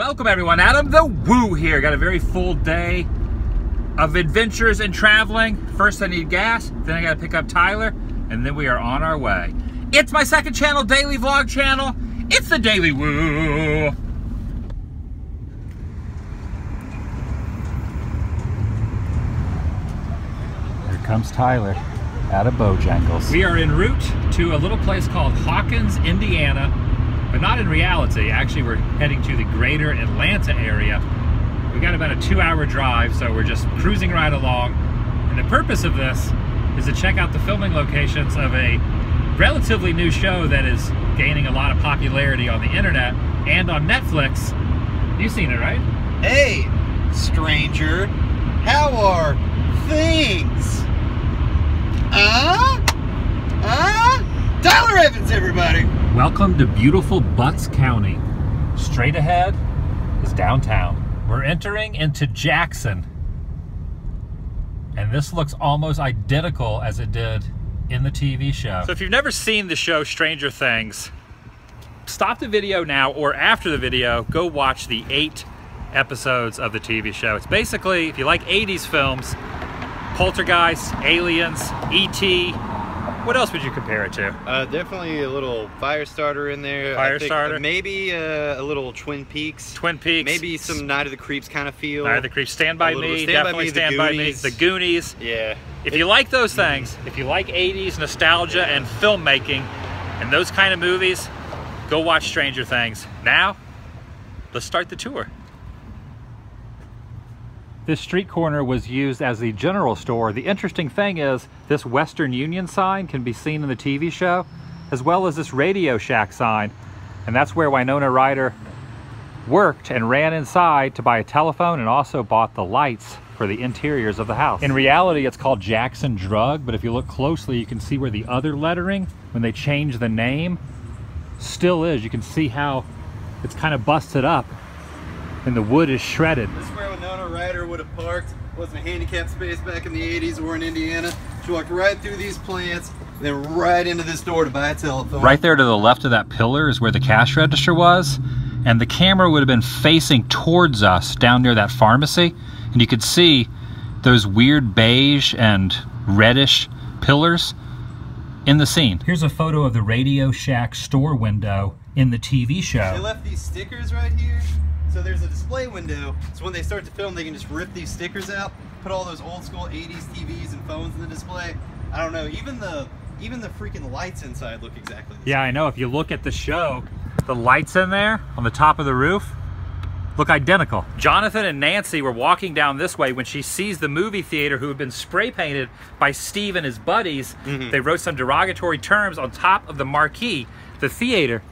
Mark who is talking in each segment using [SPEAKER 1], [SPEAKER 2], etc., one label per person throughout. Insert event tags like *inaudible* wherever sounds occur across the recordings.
[SPEAKER 1] Welcome everyone, Adam the Woo here. Got a very full day of adventures and traveling. First I need gas, then I gotta pick up Tyler, and then we are on our way. It's my second channel, daily vlog channel. It's the Daily Woo. Here comes Tyler out of Bojangles. We are en route to a little place called Hawkins, Indiana, but not in reality. Actually, we're heading to the greater Atlanta area. We got about a two hour drive, so we're just cruising right along. And the purpose of this is to check out the filming locations of a relatively new show that is gaining a lot of popularity on the internet and on Netflix. You've seen it, right?
[SPEAKER 2] Hey, stranger, how are things? Uh? Uh? Tyler Evans, everybody.
[SPEAKER 1] Welcome to beautiful Butts County. Straight ahead is downtown. We're entering into Jackson. And this looks almost identical as it did in the TV show. So if you've never seen the show Stranger Things, stop the video now or after the video, go watch the eight episodes of the TV show. It's basically, if you like 80s films, Poltergeist, Aliens, E.T., what else would you compare it to?
[SPEAKER 2] Uh, definitely a little fire starter in there.
[SPEAKER 1] Fire starter.
[SPEAKER 2] maybe uh, a little Twin Peaks.
[SPEAKER 1] Twin Peaks.
[SPEAKER 2] Maybe some Night of the Creeps kind of feel.
[SPEAKER 1] Night of the Creeps, Stand By
[SPEAKER 2] little
[SPEAKER 1] Me,
[SPEAKER 2] Stand By
[SPEAKER 1] definitely
[SPEAKER 2] Me,
[SPEAKER 1] Stand By Me, The Goonies.
[SPEAKER 2] Yeah.
[SPEAKER 1] If you like those things, if you like 80s nostalgia and filmmaking and those kind of movies, go watch Stranger Things. Now, let's start the tour. This street corner was used as the general store. The interesting thing is this Western Union sign can be seen in the TV show, as well as this Radio Shack sign. And that's where Winona Ryder worked and ran inside to buy a telephone and also bought the lights for the interiors of the house. In reality, it's called Jackson Drug, but if you look closely, you can see where the other lettering, when they changed the name, still is. You can see how it's kind of busted up and the wood is shredded.
[SPEAKER 2] This is where Winona Ryder would have parked. Wasn't a handicap space back in the 80s or in Indiana. She walked right through these plants, then right into this door to buy a telephone.
[SPEAKER 1] Right there to the left of that pillar is where the cash register was, and the camera would have been facing towards us down near that pharmacy, and you could see those weird beige and reddish pillars in the scene. Here's a photo of the Radio Shack store window in the TV show.
[SPEAKER 2] They
[SPEAKER 1] show.
[SPEAKER 2] left these stickers right here. So there's a display window. So when they start to film, they can just rip these stickers out, put all those old school 80s TVs and phones in the display. I don't know. Even the even the freaking lights inside look exactly
[SPEAKER 1] Yeah, I know. If you look at the show, the lights in there on the top of the roof look identical. Jonathan and Nancy were walking down this way when she sees the movie theater who had been spray painted by Steve and his buddies. Mm-hmm. They wrote some derogatory terms on top of the marquee. The theater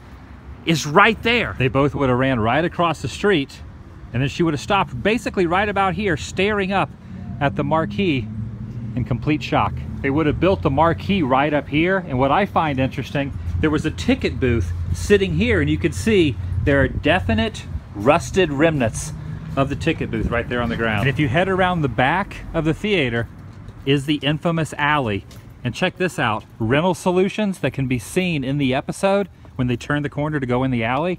[SPEAKER 1] is right there. They both would have ran right across the street and then she would have stopped basically right about here staring up at the marquee in complete shock. They would have built the marquee right up here, and what I find interesting, there was a ticket booth sitting here, and you could see there are definite rusted remnants of the ticket booth right there on the ground. And if you head around the back of the theater is the infamous alley. And check this out, rental solutions that can be seen in the episode when they turn the corner to go in the alley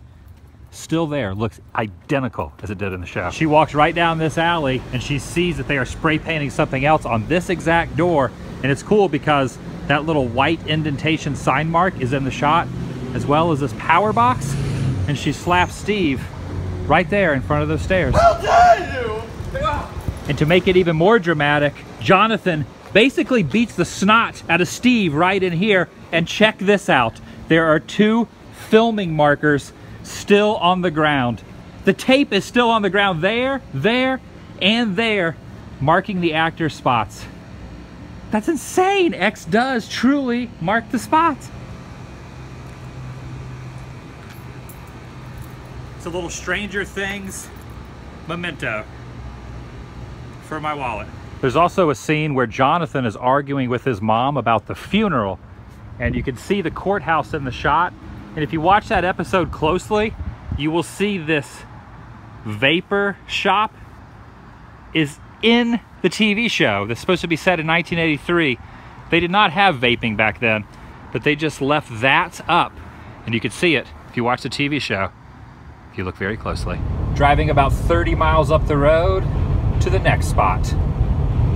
[SPEAKER 1] still there, looks identical as it did in the show. She walks right down this alley and she sees that they are spray painting something else on this exact door. And it's cool because that little white indentation sign mark is in the shot, as well as this power box. And she slaps Steve right there in front of those stairs. How dare you! And to make it even more dramatic, Jonathan basically beats the snot out of Steve right in here. And check this out. There are two filming markers still on the ground. The tape is still on the ground there, there, and there, marking the actor's spots. That's insane. X does truly mark the spots. It's a little Stranger Things memento for my wallet. There's also a scene where Jonathan is arguing with his mom about the funeral, and you can see the courthouse in the shot. And if you watch that episode closely, you will see this vapor shop is in the TV show that's supposed to be set in 1983. They did not have vaping back then, but they just left that up. And you can see it if you watch the TV show, if you look very closely. driving about 30 miles up the road to the next spot.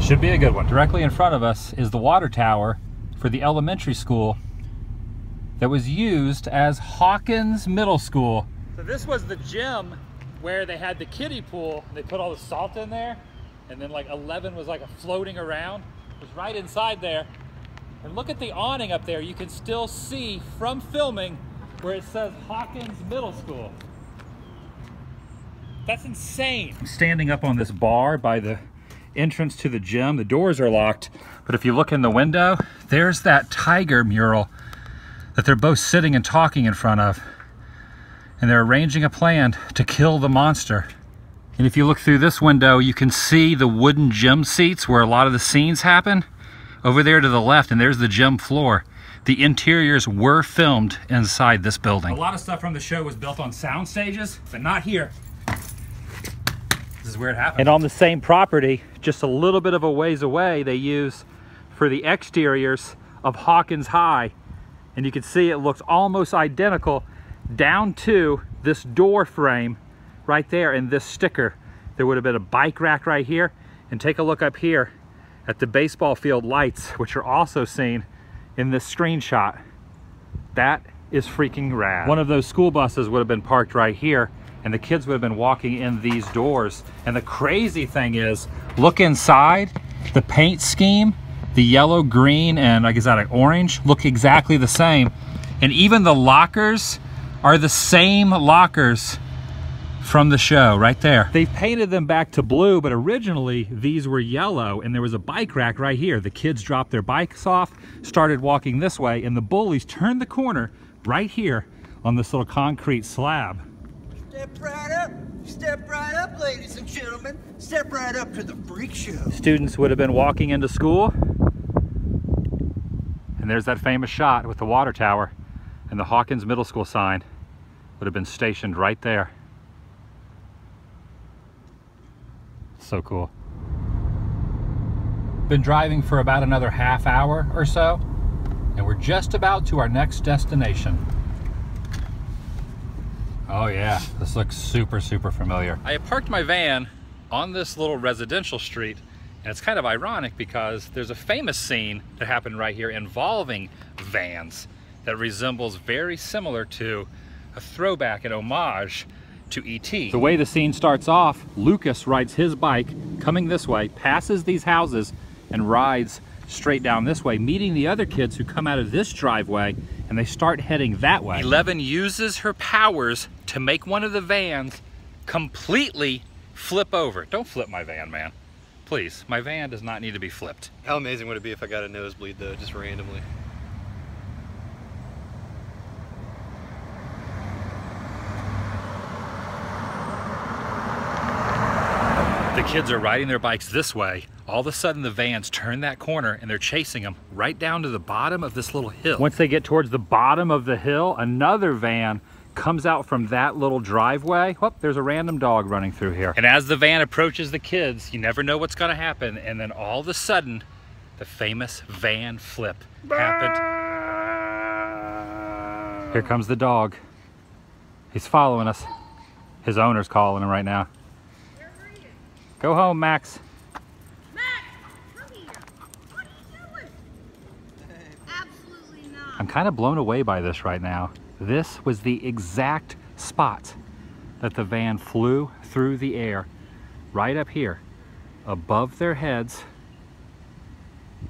[SPEAKER 1] Should be a good one. Directly in front of us is the water tower for the elementary school that was used as Hawkins Middle School. So this was the gym where they had the kiddie pool. They put all the salt in there and then like 11 was like a floating around. It was right inside there. And look at the awning up there. You can still see from filming where it says Hawkins Middle School. That's insane. I'm standing up on this bar by the entrance to the gym. The doors are locked, but if you look in the window, there's that tiger mural that they're both sitting and talking in front of. And they're arranging a plan to kill the monster. And if you look through this window, you can see the wooden gym seats where a lot of the scenes happen. Over there to the left, and there's the gym floor. The interiors were filmed inside this building. A lot of stuff from the show was built on sound stages, but not here. Is where it happened. And on the same property, just a little bit of a ways away, they use for the exteriors of Hawkins High. And you can see it looks almost identical down to this door frame right there and this sticker. There would have been a bike rack right here. And take a look up here at the baseball field lights, which are also seen in this screenshot. That is freaking rad. One of those school buses would have been parked right here and the kids would have been walking in these doors. And the crazy thing is, look inside, the paint scheme, the yellow, green, and I guess that orange look exactly the same. And even the lockers are the same lockers from the show right there. They've painted them back to blue, but originally these were yellow and there was a bike rack right here. The kids dropped their bikes off, started walking this way, and the bullies turned the corner right here on this little concrete slab.
[SPEAKER 2] Step right up, step right up, ladies and gentlemen. Step right up to the freak show.
[SPEAKER 1] Students would have been walking into school, and there's that famous shot with the water tower, and the Hawkins Middle School sign would have been stationed right there. So cool. Been driving for about another half hour or so, and we're just about to our next destination. Oh yeah, this looks super, super familiar. I parked my van on this little residential street, and it's kind of ironic because there's a famous scene that happened right here involving vans that resembles very similar to a throwback, an homage to E.T. The way the scene starts off, Lucas rides his bike coming this way, passes these houses, and rides straight down this way, meeting the other kids who come out of this driveway and they start heading that way. Eleven uses her powers to make one of the vans completely flip over. Don't flip my van, man. Please, my van does not need to be flipped.
[SPEAKER 2] How amazing would it be if I got a nosebleed though, just randomly?
[SPEAKER 1] The kids are riding their bikes this way. All of a sudden the vans turn that corner and they're chasing them right down to the bottom of this little hill. Once they get towards the bottom of the hill, another van comes out from that little driveway. Whoop, there's a random dog running through here. And as the van approaches the kids, you never know what's gonna happen. And then all of a sudden, the famous van flip happened. Here comes the dog. He's following us. His owner's calling him right now. Go home, Max.
[SPEAKER 3] Max, come here. What are you doing? Absolutely not.
[SPEAKER 1] I'm kind of blown away by this right now. This was the exact spot that the van flew through the air, right up here, above their heads.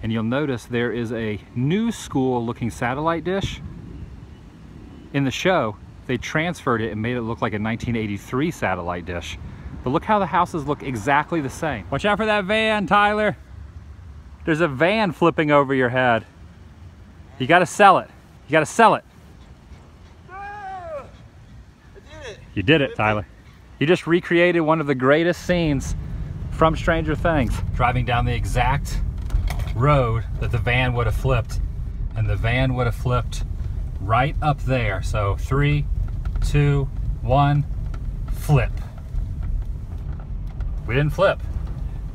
[SPEAKER 1] And you'll notice there is a new school looking satellite dish. In the show, they transferred it and made it look like a 1983 satellite dish. But look how the houses look exactly the same. Watch out for that van, Tyler. There's a van flipping over your head. You gotta sell it. You gotta sell it.
[SPEAKER 2] I did it.
[SPEAKER 1] You did it, Tyler. You just recreated one of the greatest scenes from Stranger Things. Driving down the exact road that the van would have flipped. And the van would have flipped right up there. So three, two, one, flip. We didn't flip.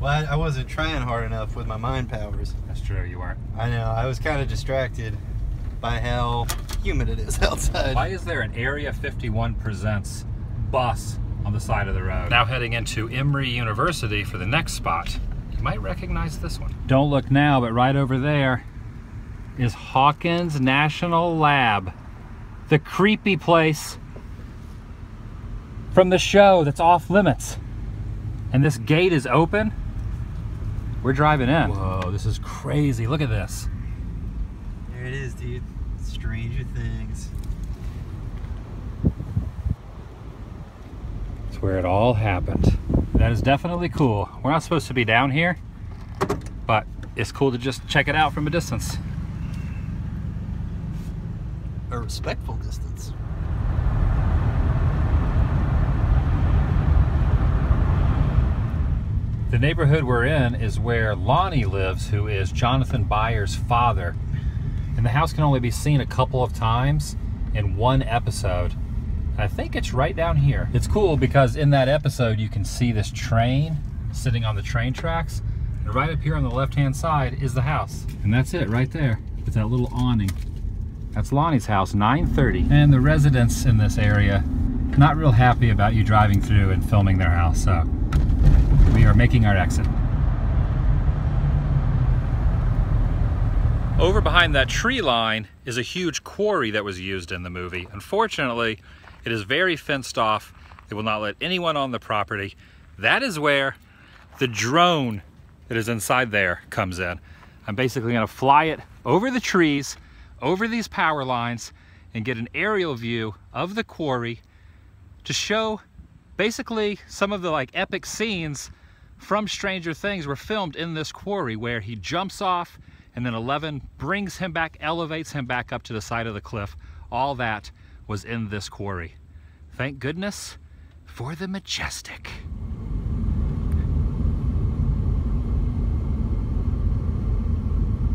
[SPEAKER 2] Well, I, I wasn't trying hard enough with my mind powers.
[SPEAKER 1] That's true, you weren't.
[SPEAKER 2] I know. I was kind of distracted by how humid it is *laughs* outside.
[SPEAKER 1] Why is there an Area 51 Presents bus on the side of the road. Now heading into Emory University for the next spot. You might recognize this one. Don't look now, but right over there is Hawkins National Lab. The creepy place from the show that's off limits. And this gate is open. We're driving in. Whoa, this is crazy. Look at this.
[SPEAKER 2] There it is, dude. Stranger Things.
[SPEAKER 1] It's where it all happened. That is definitely cool. We're not supposed to be down here, but it's cool to just check it out from a distance.
[SPEAKER 2] A respectful distance.
[SPEAKER 1] The neighborhood we're in is where Lonnie lives, who is Jonathan Byers' father. And the house can only be seen a couple of times in one episode. I think it's right down here. It's cool because in that episode you can see this train sitting on the train tracks. And right up here on the left-hand side is the house. And that's it right there. It's that little awning. That's Lonnie's house, 930. And the residents in this area, not real happy about you driving through and filming their house. So we are making our exit. Over behind that tree line is a huge quarry that was used in the movie. Unfortunately, it is very fenced off. They will not let anyone on the property. That is where the drone that is inside there comes in. I'm basically gonna fly it over the trees, over these power lines, and get an aerial view of the quarry to show basically some of the like epic scenes from Stranger Things were filmed in this quarry where he jumps off and then Eleven brings him back, elevates him back up to the side of the cliff. All that was in this quarry. Thank goodness for the Majestic.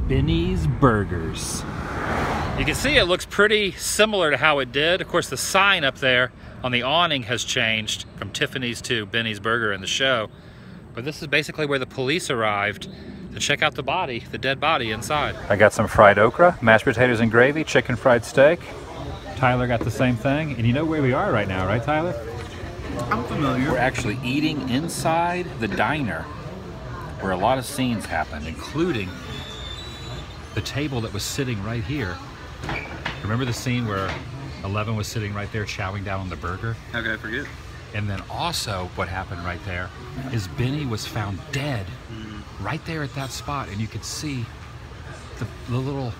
[SPEAKER 1] Benny's Burgers. You can see it looks pretty similar to how it did. Of course, the sign up there on the awning has changed from Tiffany's to Benny's Burger in the show. But this is basically where the police arrived to check out the body, the dead body inside. I got some fried okra, mashed potatoes and gravy, chicken fried steak. Tyler got the same thing. And you know where we are right now, right, Tyler?
[SPEAKER 2] I'm familiar.
[SPEAKER 1] We're actually eating inside the diner where a lot of scenes happened, including the table that was sitting right here. Remember the scene where Eleven was sitting right there chowing down on the burger?
[SPEAKER 2] How could I forget?
[SPEAKER 1] And then also what happened right there is Benny was found dead mm. right there at that spot and you could see the, the little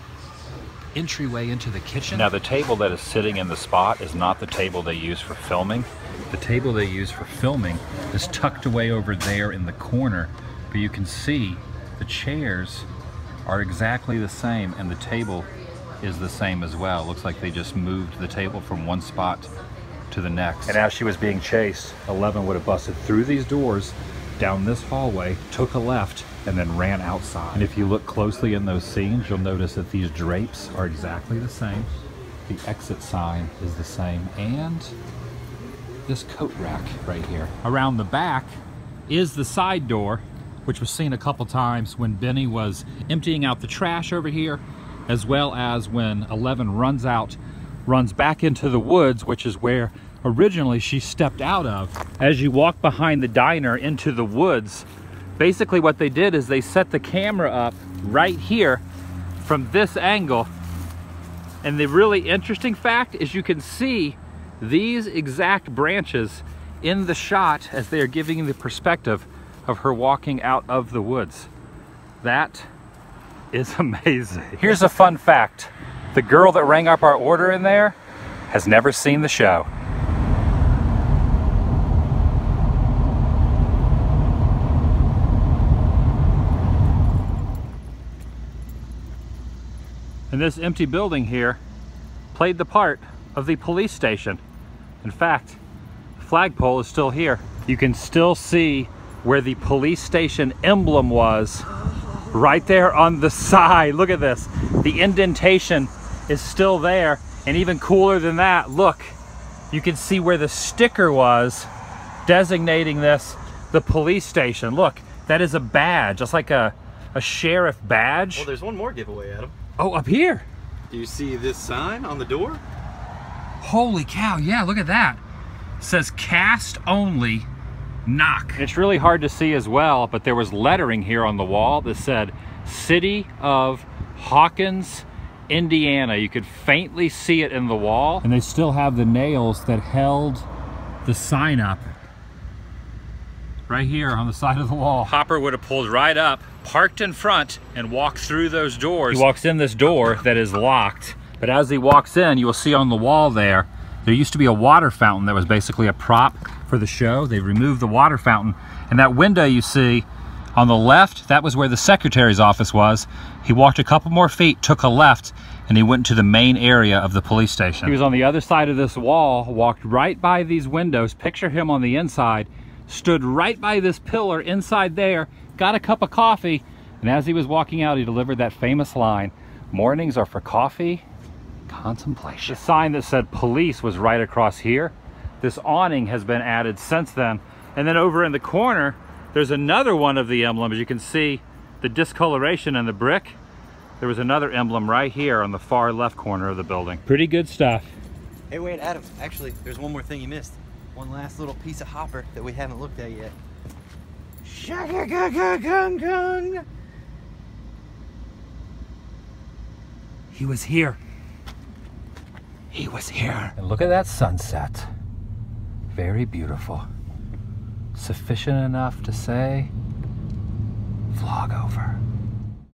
[SPEAKER 1] entryway into the kitchen. Now the table that is sitting in the spot is not the table they use for filming. The table they use for filming is tucked away over there in the corner, but you can see the chairs are exactly the same and the table is the same as well. Looks like they just moved the table from one spot to the next. And as she was being chased, Eleven would have busted through these doors, down this hallway, took a left, and then ran outside. And if you look closely in those scenes, you'll notice that these drapes are exactly the same. The exit sign is the same, and this coat rack right here. Around the back is the side door, which was seen a couple times when Benny was emptying out the trash over here, as well as when Eleven runs out, runs back into the woods, which is where originally she stepped out of. As you walk behind the diner into the woods, basically what they did is they set the camera up right here from this angle. And the really interesting fact is you can see these exact branches in the shot as they are giving the perspective of her walking out of the woods. That is *laughs* amazing. Here's a fun fact. The girl that rang up our order in there has never seen the show. This empty building here played the part of the police station. In fact, the flagpole is still here. You can still see where the police station emblem was right there on the side. Look at this. The indentation is still there. And even cooler than that, look, you can see where the sticker was designating this the police station. Look, that is a badge, just like a, a sheriff badge.
[SPEAKER 2] Well, there's one more giveaway, Adam.
[SPEAKER 1] Oh, up here.
[SPEAKER 2] Do you see this sign on the door?
[SPEAKER 1] Holy cow, yeah, look at that. says cast only knock. It's really hard to see as well, but there was lettering here on the wall that said City of Hawkins, Indiana. You could faintly see it in the wall. And they still have the nails that held the sign up right here on the side of the wall. Hopper would have pulled right up, parked in front, and walked through those doors. He walks in this door that is locked, but as he walks in, you will see on the wall there, there used to be a water fountain that was basically a prop for the show. They removed the water fountain, and that window you see on the left, that was where the secretary's office was. He walked a couple more feet, took a left, and he went to the main area of the police station. He was on the other side of this wall, walked right by these windows, picture him on the inside, stood right by this pillar inside there, got a cup of coffee, and as he was walking out, he delivered that famous line, mornings are for coffee, contemplation. The sign that said police was right across here. This awning has been added since then. And then over in the corner, there's another one of the emblems. You can see the discoloration in the brick. There was another emblem right here on the far left corner of the building. Pretty good stuff.
[SPEAKER 2] Hey, wait, Adam. Actually, there's one more thing you missed. One last little piece of hopper that we haven't looked at yet. Shaka-ga-ga-gung-gung.
[SPEAKER 1] He was here. He was here. And look at that sunset. Very beautiful. Sufficient enough to say, vlog over.